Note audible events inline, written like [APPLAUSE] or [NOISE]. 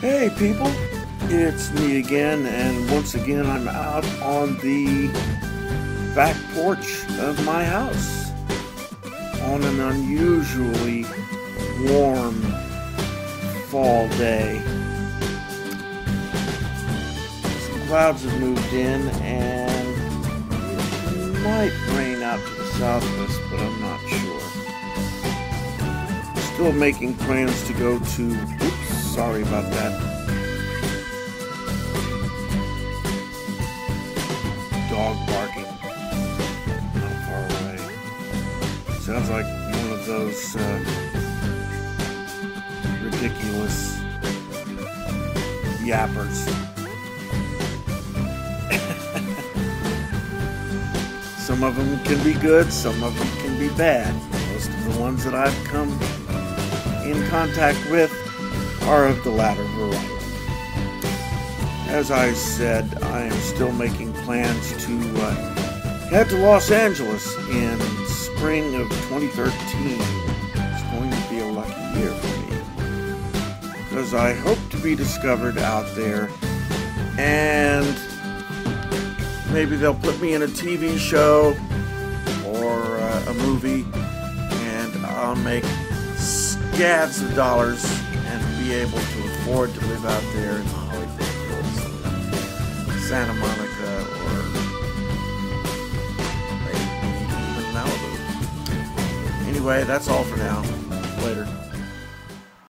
Hey people, it's me again, and once again I'm out on the back porch of my house on an unusually warm fall day. Some clouds have moved in, and it might rain out to the southwest, but I'm not sure. Still making plans to go to. Oops, sorry about that. Dog barking not far away. Sounds like one of those uh, ridiculous yappers. [LAUGHS] some of them can be good, some of them can be bad. Most of the ones that I've come in contact with are of the latter variety. As I said, I am still making plans to uh, head to Los Angeles in spring of 2013. It's going to be a lucky year for me because I hope to be discovered out there and maybe they'll put me in a TV show or uh, a movie and I'll make scads of dollars able to afford to live out there in the Hollywood Hills, Santa Monica, or even Malibu. Anyway, that's all for now.